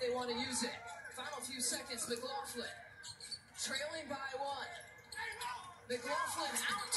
they want to use it. Final few seconds, McLaughlin trailing by one. McLaughlin out